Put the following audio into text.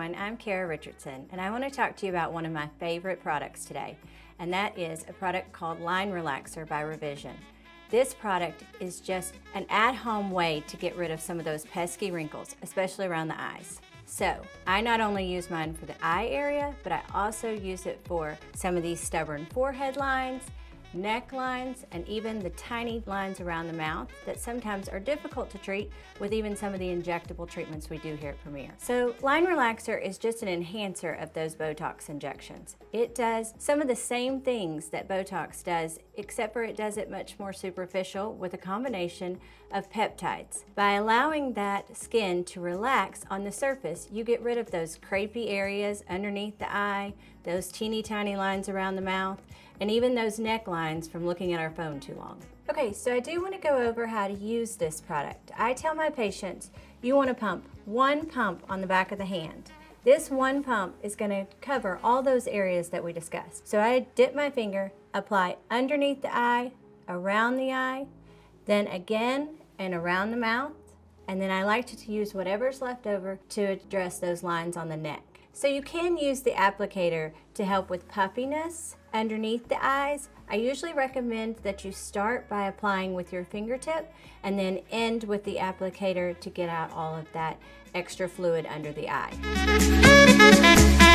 I'm Kara Richardson, and I want to talk to you about one of my favorite products today, and that is a product called Line Relaxer by Revision. This product is just an at-home way to get rid of some of those pesky wrinkles, especially around the eyes. So, I not only use mine for the eye area, but I also use it for some of these stubborn forehead lines necklines, and even the tiny lines around the mouth that sometimes are difficult to treat with even some of the injectable treatments we do here at Premier. So Line Relaxer is just an enhancer of those Botox injections. It does some of the same things that Botox does, except for it does it much more superficial with a combination of peptides. By allowing that skin to relax on the surface, you get rid of those crepey areas underneath the eye, those teeny tiny lines around the mouth, and even those necklines from looking at our phone too long. Okay, so I do want to go over how to use this product. I tell my patients, you want to pump one pump on the back of the hand. This one pump is going to cover all those areas that we discussed. So I dip my finger, apply underneath the eye, around the eye, then again and around the mouth, and then I like to use whatever's left over to address those lines on the neck. So you can use the applicator to help with puffiness underneath the eyes. I usually recommend that you start by applying with your fingertip and then end with the applicator to get out all of that extra fluid under the eye.